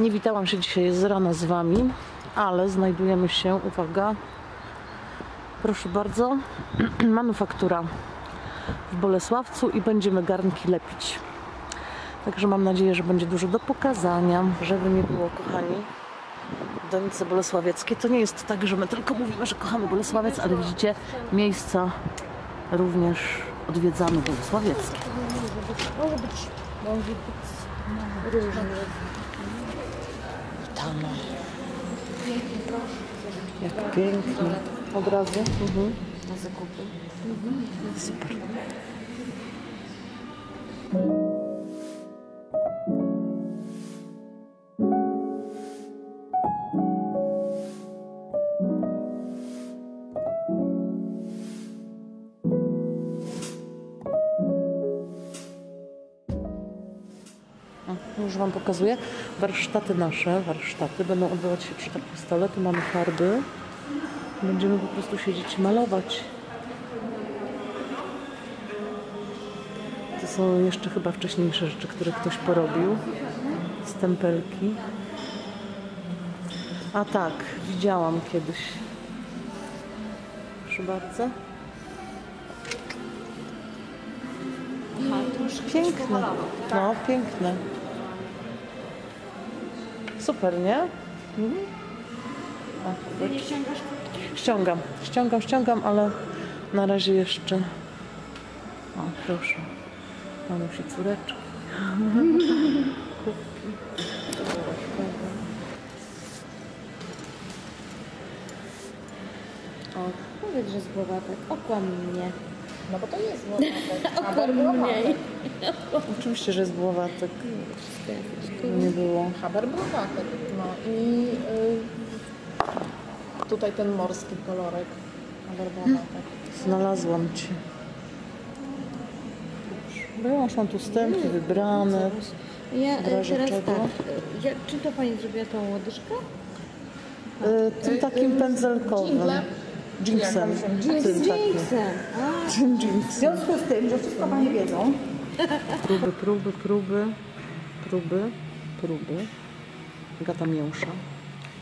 Nie witałam się dzisiaj z rana z Wami, ale znajdujemy się, uwaga, proszę bardzo, manufaktura w Bolesławcu i będziemy garnki lepić. Także mam nadzieję, że będzie dużo do pokazania, żeby nie było, kochani. Donice Bolesławieckie to nie jest tak, że my tylko mówimy, że kochamy Bolesławiec, ale widzicie, miejsca również odwiedzamy Bolesławieckie. Może być, może być. Witamy. Jak pięknie. Od razu? Mhm. Na zakupy. Super. Już Wam pokazuję. Warsztaty nasze, warsztaty będą odbywać się przy takim stole. Tu mamy farby. Będziemy po prostu siedzieć i malować. To są jeszcze chyba wcześniejsze rzeczy, które ktoś porobił. Stempelki. A tak, widziałam kiedyś. Proszę bardzo. Piękne. No, piękne. Super, nie? Mhm. A, nie ściągasz? Ściągam, ściągam, ściągam, ale na razie jeszcze. O, proszę. Mamusi córeczki. Kubki. O, powiedz, że z głowatek. Okłam mnie. No bo to jest głowatek. Okłam mnie. Oczywiście, że jest głowatek. Nie było. Haber browatek. No i y, tutaj ten morski kolorek. Haber browatek. Znalazłam cię. Bo ja już mam tu stempki wybrane. Ja razie teraz czego? tak. Ja, czym to Pani zrobiła tą łodyżkę? Y, tym takim pędzelkowym. Jingle. Jinxem. Tam są? Tym. Jinxem. W jinxem. związku z tym, że wszystko Panie wiedzą, Próby, próby, próby, próby, próby. Gata mięsza.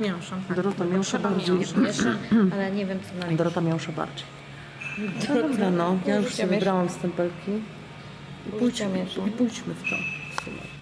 Mięszam. Tak. Dorota mięsza bardziej. jeszcze, ale nie wiem co na Dorota mięsza bardziej. No dobra, no. Ja już sobie wybrałam stempelki. I, pójdź, Życia miesza. I pójdźmy w to. w sumie.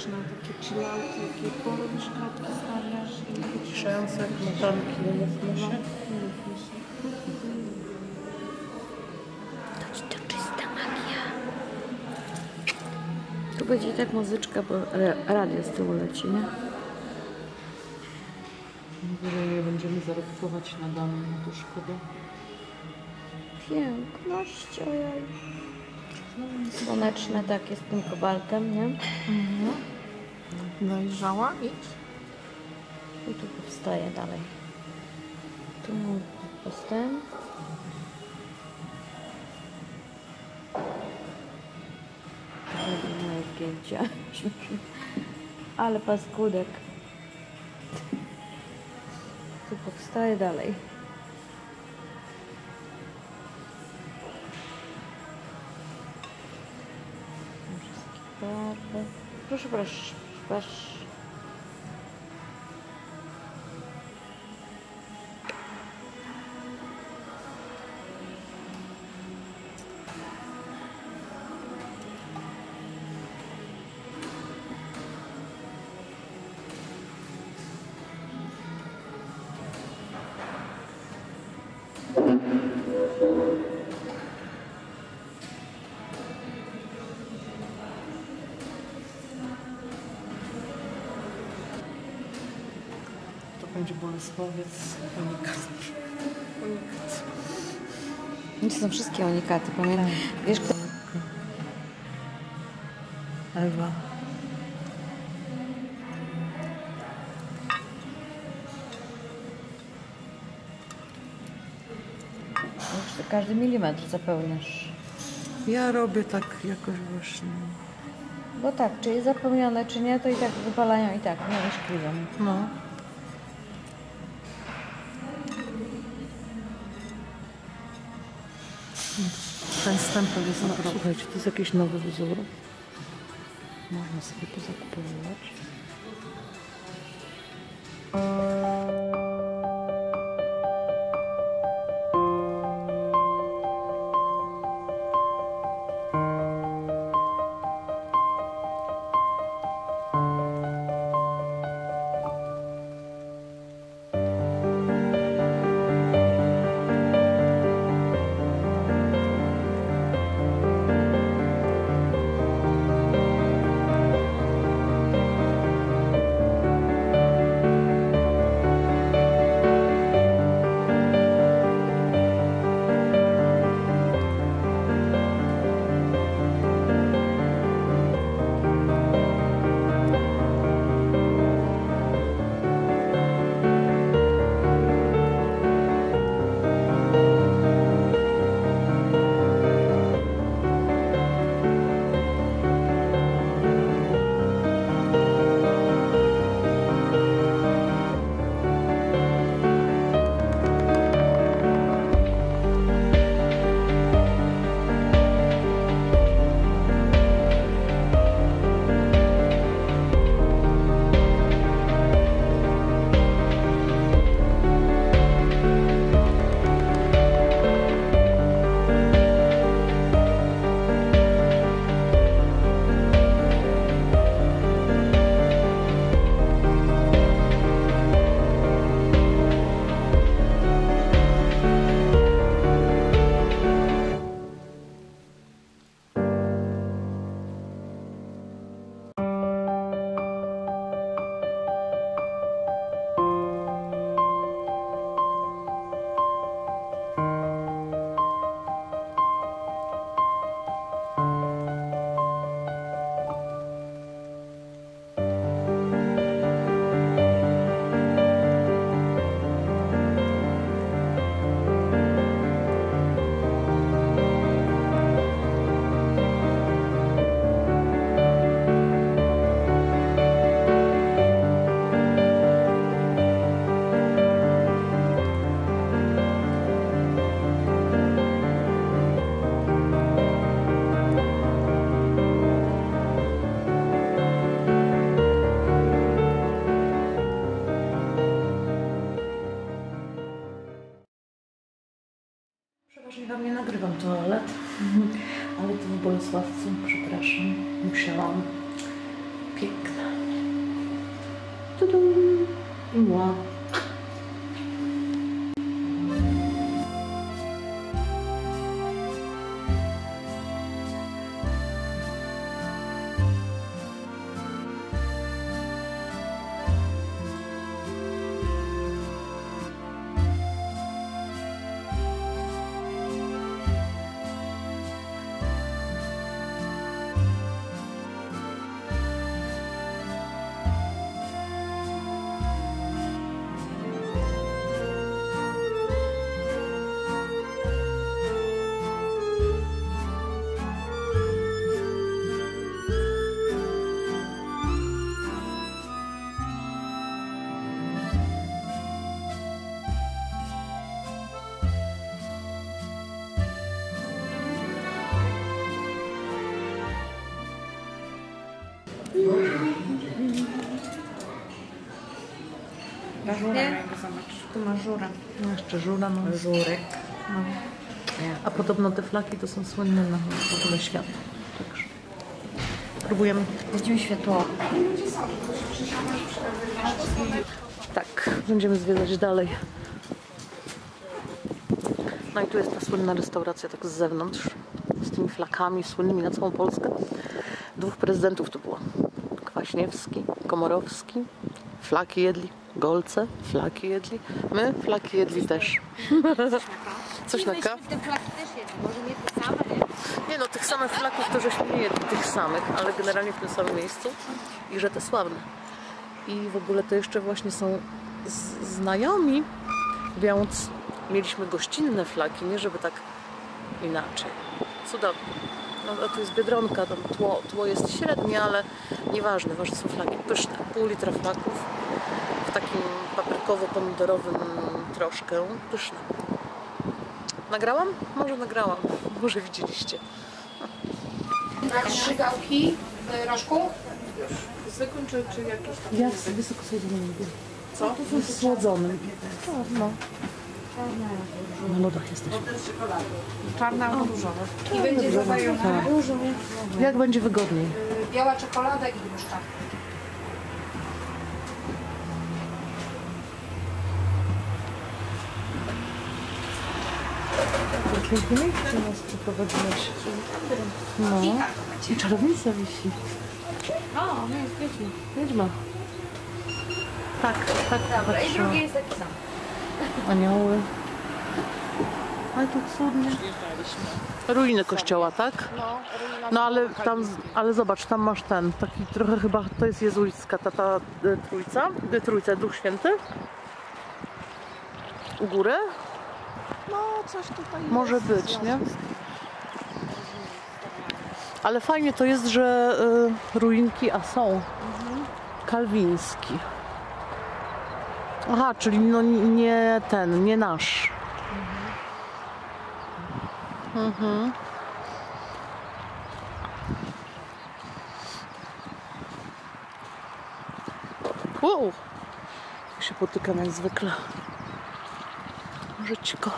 Terapeutyczne, takie chillauty, jakie porobisz kratki stawiasz i Wyciszające jak matanki, umówmy się. To, to czysta magia. Tu będzie i tak muzyczka, bo ra- radio z tyłu leci, nie? Mówię, nie będziemy zarobkować na danym, no to szkoda. Piękność, ojej. Słoneczne takie z tym kobaltem, nie? Dojrzała i I tu powstaje dalej. Tu postęp. Moje zdjęcia. Ale paskudek. Tu powstaje dalej. Proszę, proszę. Będzie Bolesławiec. Unikat. Unikat. To są wszystkie unikaty, pamiętam. Wiesz, kto... Ewa. Każdy milimetr zapełniasz. Ja robię tak jakoś właśnie. Bo tak, czy jest zapomniane, czy nie, to i tak wypalają i tak, nie uszkliwią. No. Ten stempel jest naprawdę... Słuchajcie, to jest jakiś nowy wzór. Można sobie pozakupować. Wam nie nagrywam toalet, ale tu w Bolesławcu, przepraszam, musiałam. Piękne. Tudum. I mła. Jakby zobacz. Tu masz żurę. No jeszcze żura mam. Żurek. No. A podobno te flaki to są słynne na w ogóle świata. Także próbujemy. Będziemy światło. Tak, będziemy zwiedzać dalej. No i tu jest ta słynna restauracja tak z zewnątrz. Z tymi flakami słynnymi na całą Polskę. Dwóch prezydentów tu było. Kwaśniewski, Komorowski. Flaki jedli. Golce, flaki jedli. My flaki jedli też. Coś na kaw. Te flaki też jedli, może nie te same, nie? Nie no, tych samych flaków to żeśmy nie jedli, tych samych, ale generalnie w tym samym miejscu i że te sławne. I w ogóle to jeszcze właśnie są znajomi, więc mieliśmy gościnne flaki, nie żeby tak inaczej. cudownie. No, tu jest Biedronka, tam tło, tło jest średnie, ale nieważne, ważne są flaki. Pyszne, pół litra flaków w takim paprykowo-pomidorowym troszkę. Pyszne. Nagrałam? Może nagrałam. Może widzieliście. Tak, trzy gałki y, rożku. Zwykłym czy, czy jakiś tam? Ja wysoko słodzonym lubię. Co? To są słodzonym. Na lodach jesteś. Czarna albo różowa. I będzie dodają Tak. Jak będzie wygodniej. biała czekolada i gruszka. Pięknie miejsce nas przeprowadziłeś. No. I czarownica wisi. O, no jest wiedźma. Wiedźma. Tak, tak. Dobra, i drugi jest taki sam. Anioły. Ale to cudnie. Ruiny kościoła, tak? No ale tam, ale zobacz, tam masz ten, taki trochę chyba, to jest jezuicka ta, ta e, trójca, e, trójca, Duch Święty. U góry? No, coś tutaj Może jest być, nie? Ale fajnie to jest, że y, ruinki, a są, kalwiński. Aha, czyli no nie ten, nie nasz. Mhm. Wow. Ja się potykam jak zwykle. Żyćko.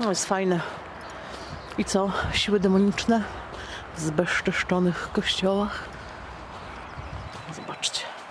No jest fajne. I co? Siły demoniczne zbezczeszczonych kościołach. Zobaczcie.